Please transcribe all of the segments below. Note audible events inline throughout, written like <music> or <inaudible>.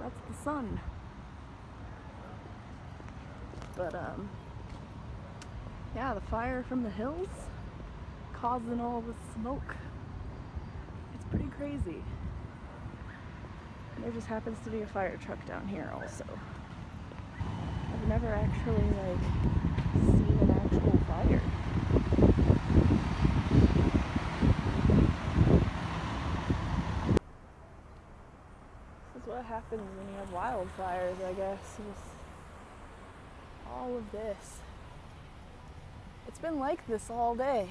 That's the sun. But um yeah, the fire from the hills causing all the smoke. It's pretty crazy. And there just happens to be a fire truck down here also. I've never actually like seen an actual fire. This is what happens when you have wildfires, I guess. Is all of this. It's been like this all day.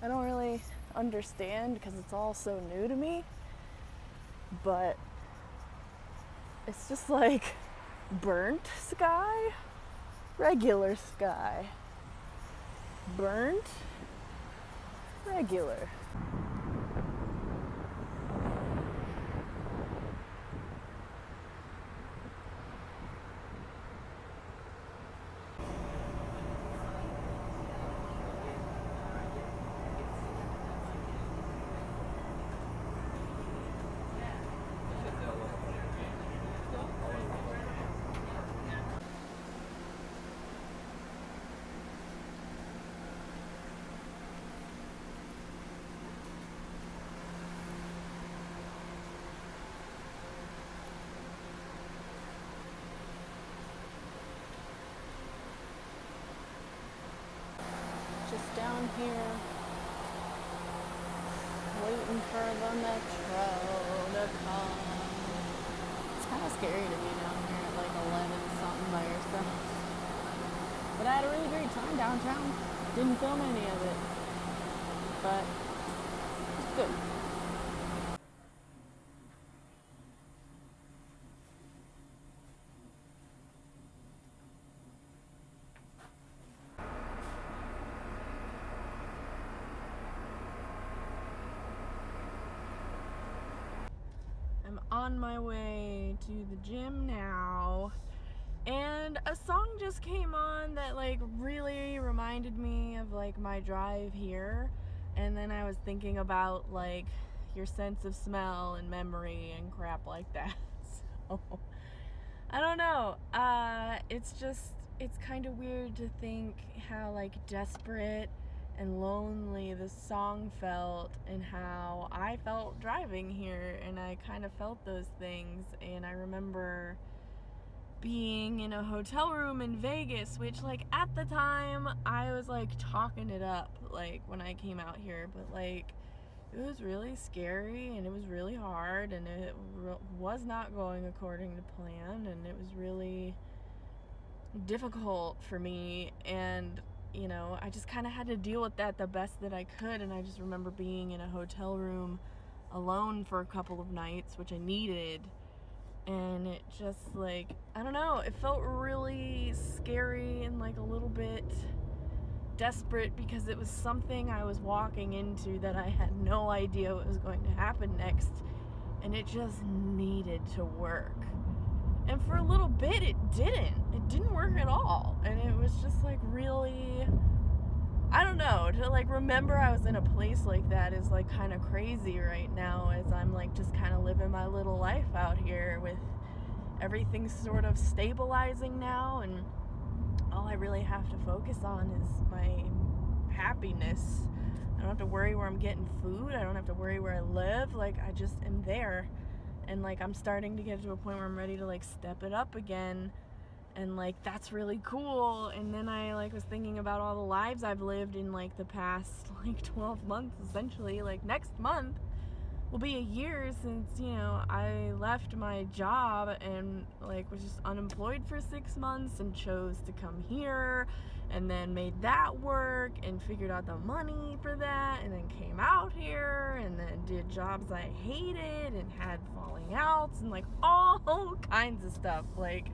I don't really understand because it's all so new to me. But it's just like burnt sky, regular sky. Burnt, regular. Just down here, waiting for the metro to come. It's kind of scary to be down here at like 11 something by yourself. But I had a really great time downtown. Didn't film any of it. But it's good. I'm on my way to the gym now. And a song just came on that like really reminded me of like my drive here. And then I was thinking about like your sense of smell and memory and crap like that. <laughs> So I don't know. Uh it's just it's kind of weird to think how like desperate and lonely the song felt and how I felt driving here and I kind of felt those things. And I remember being in a hotel room in Vegas which like at the time I was like talking it up like when I came out here. But like it was really scary and it was really hard and it was not going according to plan and it was really difficult for me. And you know i just kind of had to deal with that the best that i could and i just remember being in a hotel room alone for a couple of nights which i needed and it just like i don't know it felt really scary and like a little bit desperate because it was something i was walking into that i had no idea what was going to happen next and it just needed to work and for a little bit it didn't. It didn't work at all. And it was just like really i don't know. To like remember i was in a place like that is like kind of crazy right now as i'm like just kind of living my little life out here with everything sort of stabilizing now. And all i really have to focus on is my happiness. I don't have to worry where i'm getting food. I don't have to worry where i live. Like i just am there and like I'm starting to get to a point where I'm ready to like step it up again. And like that's really cool. And then I like was thinking about all the lives I've lived in like the past <laughs> like 12 months essentially like next month will be a year since you know I left my job and like was just unemployed for 6 months and chose to come here and then made that work and figured out the money for that and then came out here and then did jobs I hated and had falling outs and like <laughs> all kinds of stuff. Like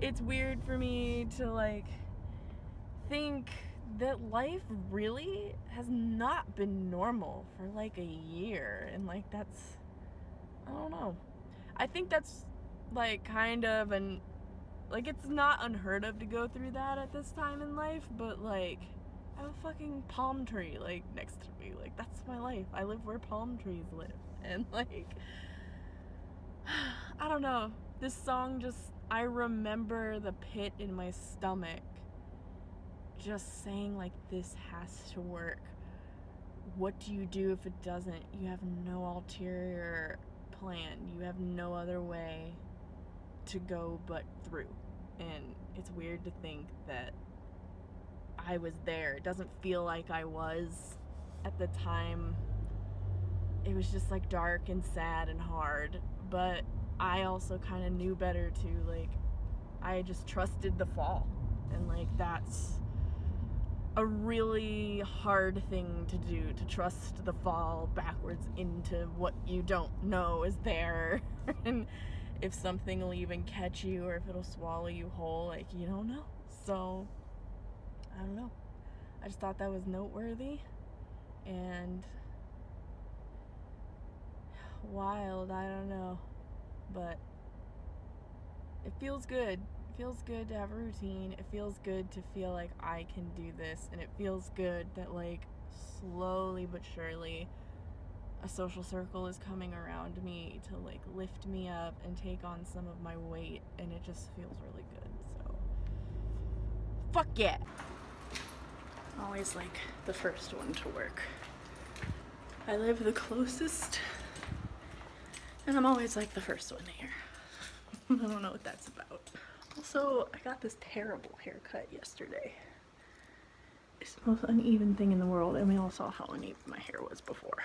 it's weird for me to like think that life really has not been normal for like a year and like that's I don't know. I think that's like kind of an like it's not unheard of to go through that at this time in life, but like I have a fucking palm tree like next to me. Like that's my life. I live where palm trees live. <laughs> And like <sighs> I don't know. this song just I remember the pit in my stomach just saying like this has to work. What do you do if it doesn't? You have no ulterior plan. You have no other way to go but through. And it's weird to think that I was there. It doesn't feel like I was at the time. It was just like dark and sad and hard. But I also kind of knew better too. Like, I just trusted the fall. And like, that's a really hard thing to do to trust the fall backwards into what you don't know is there. <laughs> and if something will even catch you or if it'll swallow you whole, like, you don't know. So, I don't know. I just thought that was noteworthy and wild. I don't know. But it feels good. Feels good to have a routine. It feels good to feel like I can do this. And it feels good that, like, slowly but surely, a social circle is coming around me to, like, lift me up and take on some of my weight. And it just feels really good. So, fuck yeah. Always like the first one to work. I live the closest, and I'm always like the first one here. <laughs> I don't know what that's about. Also, I got this terrible haircut yesterday. It's the most uneven thing in the world, and we all saw how uneven my hair was before.